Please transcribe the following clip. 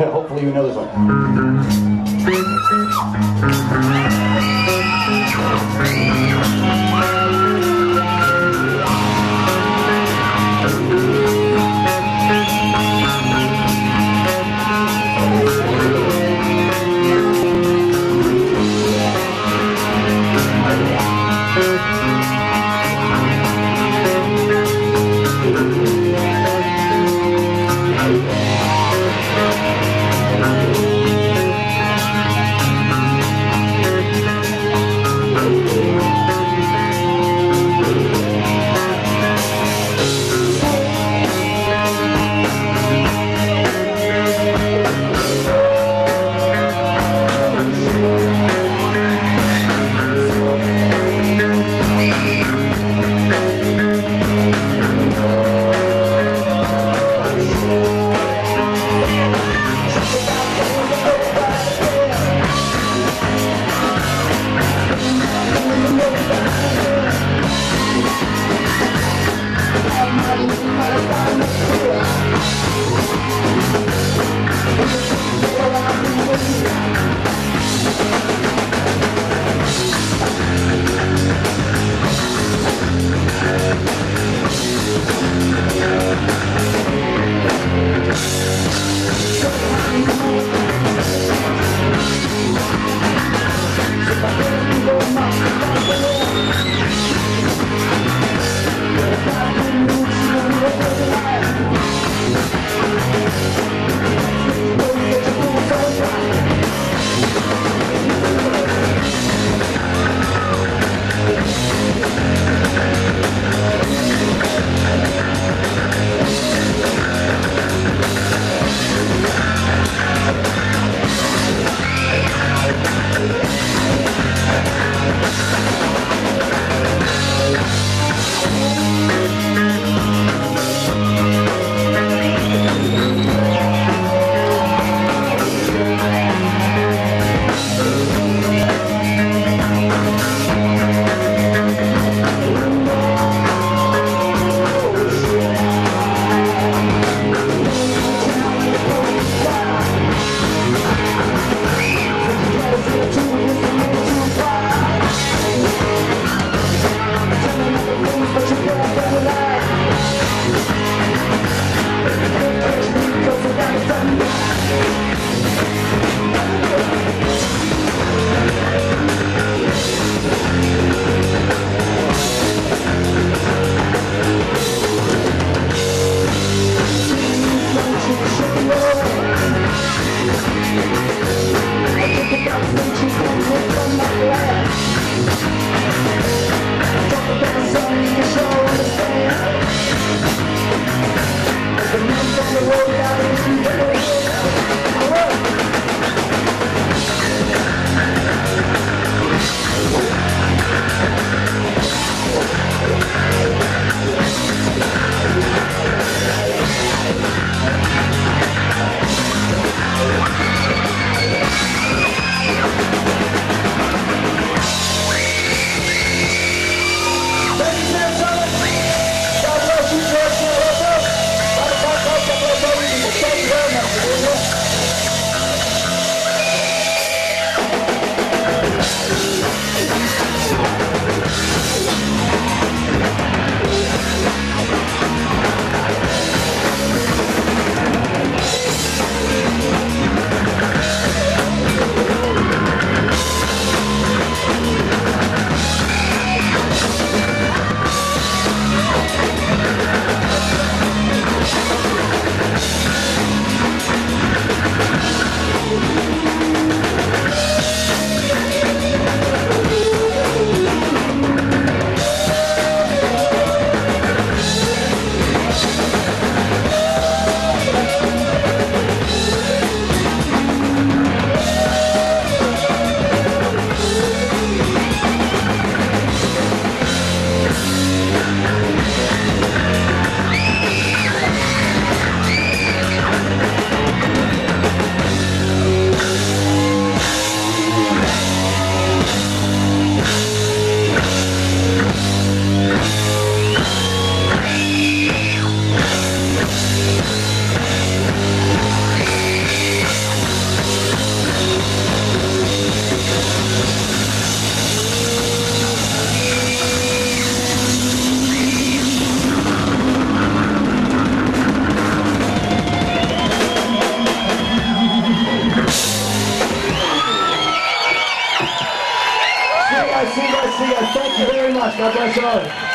Hopefully you know this one. Cadê a Jorge?